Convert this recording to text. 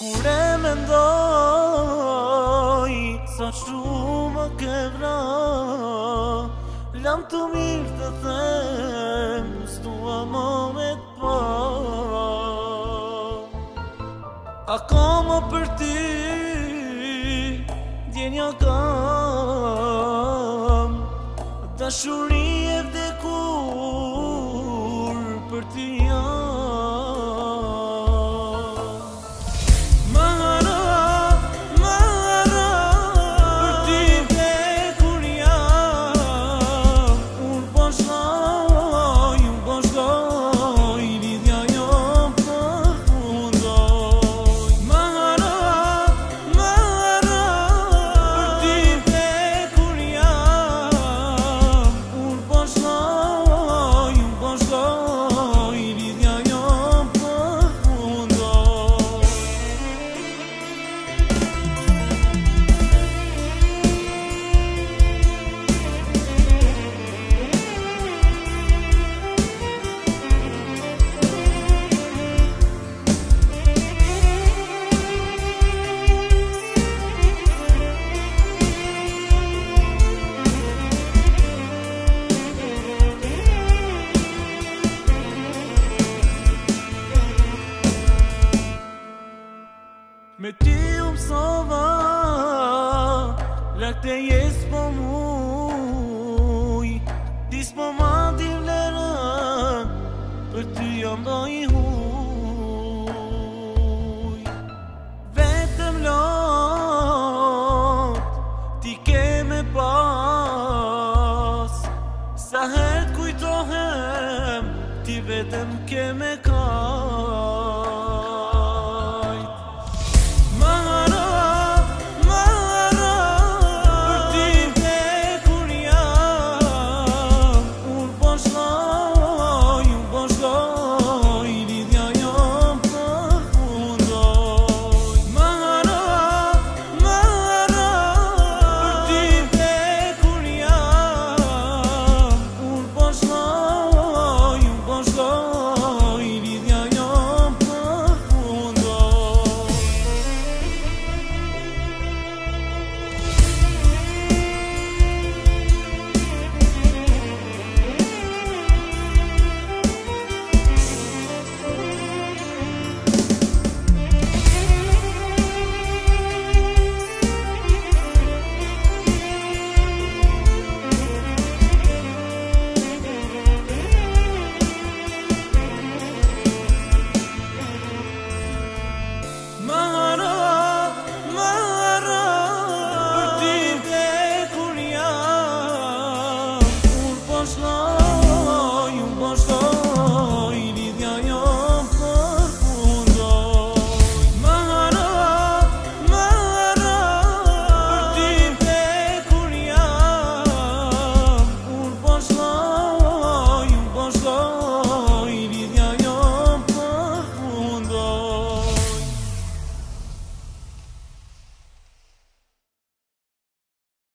Kur e me ndoj Sa shumë ke vra Lam të mirë të them me të pa A ka më për ti Djenja kam Da shurim Me ti u mësova Lakte jes po muj Dis po ma ti vlera Për ty jam do i Vetëm lot Ti ke me pas Sa herë kujtohem Ti vetëm ke kas this long.